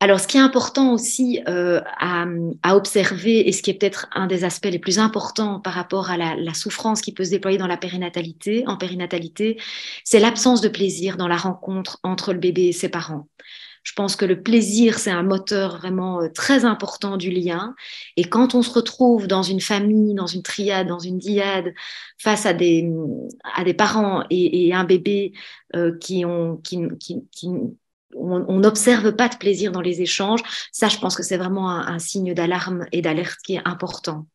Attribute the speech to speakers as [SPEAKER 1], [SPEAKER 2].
[SPEAKER 1] alors, ce qui est important aussi euh, à, observer, et ce qui est peut-être un des aspects les plus importants par rapport à la, souffrance qui peut se déployer dans la périnatalité, en périnatalité, c'est l'absence de plaisir dans la rencontre entre le bébé et ses parents. Je pense que le plaisir, c'est un moteur vraiment euh, très important du lien. Et quand on se retrouve dans une famille, dans une triade, dans une diade, face à des, à des parents et, un bébé euh, qui, ont, qui, qui on n'observe pas de plaisir dans les échanges. Ça, je pense que c'est vraiment un, signe d'alarme et d'alerte qui est important.